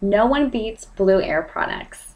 No one beats Blue Air products.